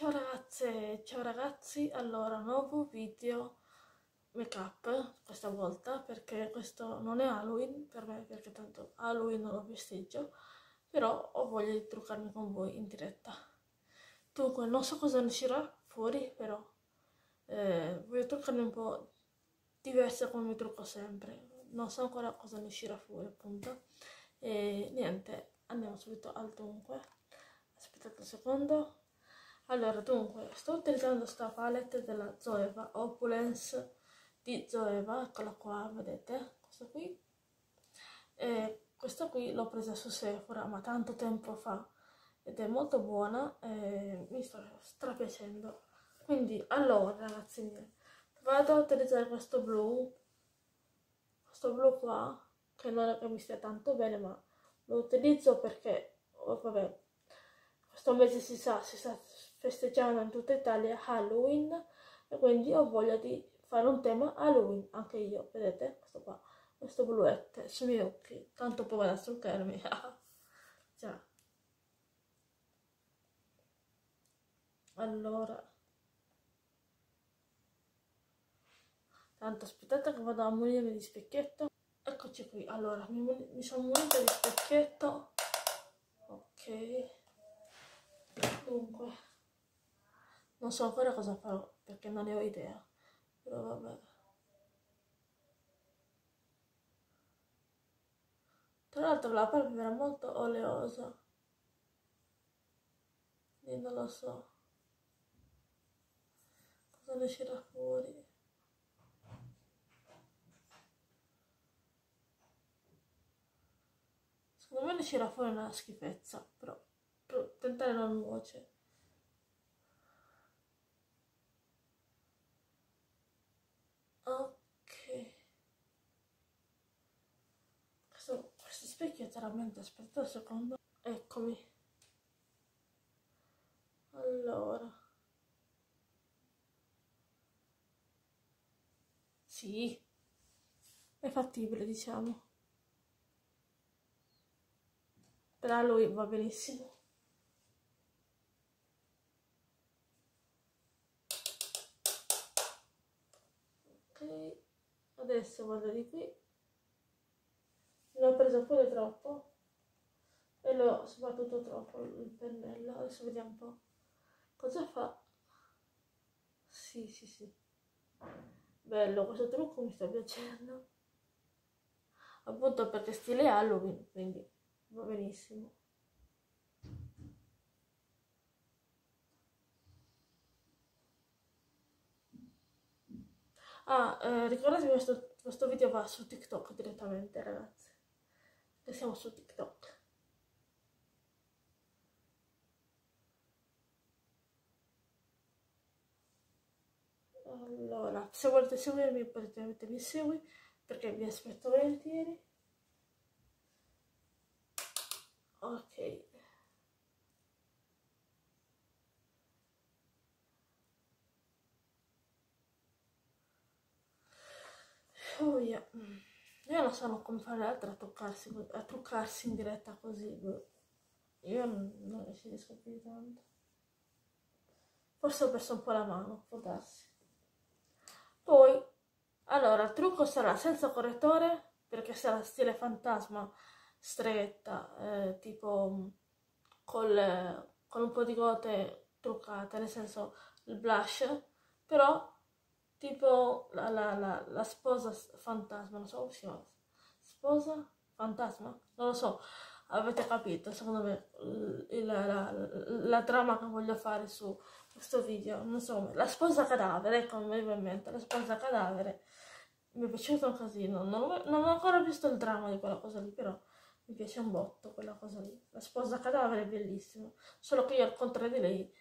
Ciao ragazze, ciao ragazzi, allora nuovo video make up questa volta perché questo non è Halloween per me perché tanto Halloween non lo festeggio però ho voglia di truccarmi con voi in diretta. Dunque non so cosa ne uscirà fuori però eh, voglio truccarmi un po' diversa come mi trucco sempre. Non so ancora cosa ne uscirà fuori appunto. E niente andiamo subito al dunque. Aspettate un secondo allora, dunque, sto utilizzando sta palette della Zoeva Opulence di Zoeva, eccola qua, vedete, questa qui. E questa qui l'ho presa su Sephora, ma tanto tempo fa, ed è molto buona e mi sta strapiacendo. Quindi, allora, ragazzi miei, vado a utilizzare questo blu, questo blu qua, che non è che mi stia tanto bene, ma lo utilizzo perché, oh, vabbè, questo mese si sa, si sta festeggiando in tutta Italia Halloween e quindi ho voglia di fare un tema Halloween, anche io, vedete, questo qua, questo bluette sui miei occhi, tanto poi vado a struccarmi, già. Allora, tanto aspettate che vado a munirmi di specchietto, eccoci qui, allora, mi, mi sono munita di specchietto, ok, dunque, non so ancora cosa farò perché non ne ho idea, però vabbè. Tra l'altro la palpebra è molto oleosa, quindi non lo so cosa ne uscirà fuori. Secondo me ne uscirà fuori una schifezza, però per tentare non nuoce. Specchio chiaramente aspetta un secondo. Eccomi. Allora. Sì. È fattibile diciamo. Però lui va benissimo. Ok. Adesso vado di qui ne ho preso pure troppo. E l'ho sbattuto troppo il pennello. Adesso vediamo un po' cosa fa? Sì sì sì. Bello questo trucco mi sta piacendo. Appunto perché stile Halloween quindi va benissimo. Ah eh, ricordatevi questo, questo video va su TikTok direttamente ragazzi che siamo su TikTok. Allora, se volete seguirmi potete mettermi segui perché vi aspetto volentieri. Ok. Oh yeah. Io non so come fare altro a truccarsi, a truccarsi in diretta così. Io non ci riesco più tanto. Forse ho perso un po' la mano, può darsi. Poi, allora, il trucco sarà senza correttore, perché sarà stile fantasma, stretta, eh, tipo col, con un po' di gote truccate, nel senso il blush, però tipo la, la, la, la sposa fantasma, non so come si chiama, sposa fantasma, non lo so, avete capito? Secondo me la, la, la, trama che voglio fare su questo video, non so come, la sposa cadavere, ecco mi viene in mente, la sposa cadavere, mi è piaciuto un casino, non, non ho ancora visto il dramma di quella cosa lì, però mi piace un botto quella cosa lì, la sposa cadavere è bellissima, solo che io al contrario di lei,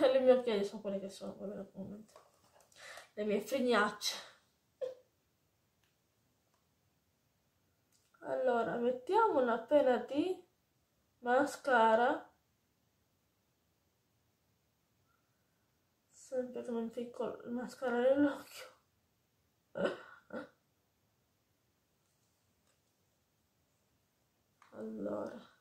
le mie occhiali sono quelle che sono, quello che momento le mie frignacce. Allora, mettiamo una pena di mascara. Sempre che non ficco il mascara nell'occhio. Allora.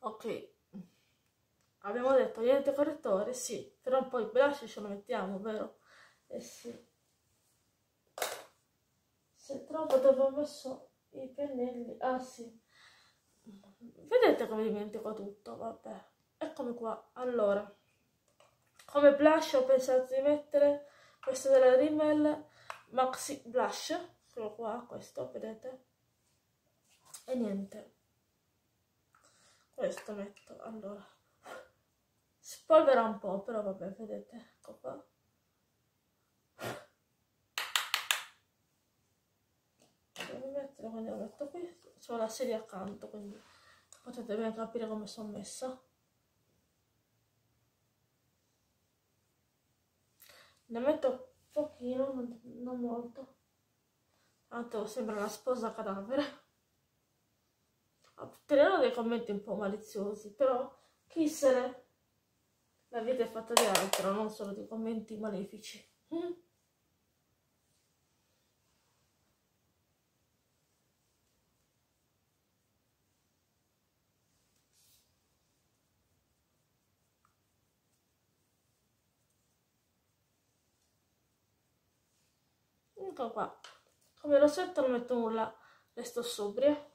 Ok. Abbiamo detto niente correttore sì. Però poi blush ce lo mettiamo vero? Eh sì. Se troppo dove ho messo i pennelli ah sì. Vedete come dimentico tutto vabbè. Eccomi qua. Allora come blush ho pensato di mettere questo della Rimmel Maxi Blush. Quello qua questo vedete? E niente questo metto allora. Spolvera un po' però vabbè vedete ecco qua. Devo mettere quindi lo metto qui c'ho la sedia accanto quindi potete ben capire come sono messa. Ne metto pochino non molto. Tanto sembra una sposa cadavere otterrò dei commenti un po' maliziosi, però chi se ne... La vita è fatta di altro, non solo di commenti malefici. Mm? Ecco qua. Come rossetto non metto nulla, resto sobria.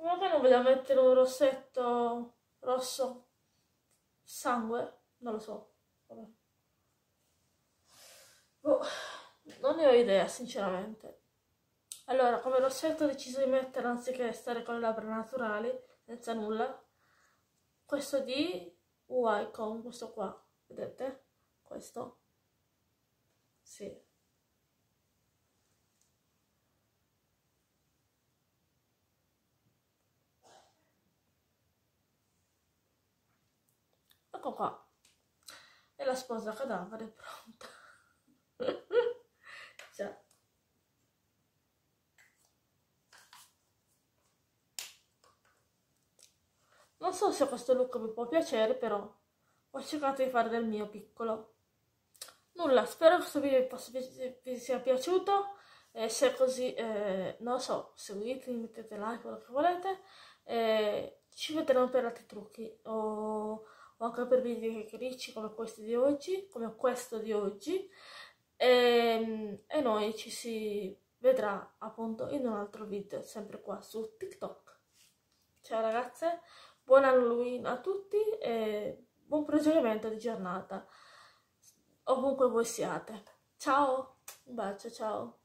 Magari non vogliamo mettere un rossetto rosso sangue? Non lo so. Vabbè. Boh, non ne ho idea, sinceramente. Allora, come rossetto ho deciso di mettere, anziché stare con le labbra naturali, senza nulla, questo di Wycombe, questo qua, vedete? Questo. Sì. Ecco qua. E la sposa cadavere è pronta. Già. Non so se questo look vi può piacere, però ho cercato di fare del mio piccolo. Nulla, spero che questo video vi, vi sia piaciuto. E se è così, eh, non lo so, seguitemi, mettete like, quello che volete. E ci vedremo per altri trucchi. O o anche per video ricci come questi di oggi, come questo di oggi e, ehm, e noi ci si vedrà appunto in un altro video sempre qua su TikTok. Ciao ragazze, buon Halloween a tutti e buon proseguimento di giornata ovunque voi siate. Ciao, un bacio, ciao.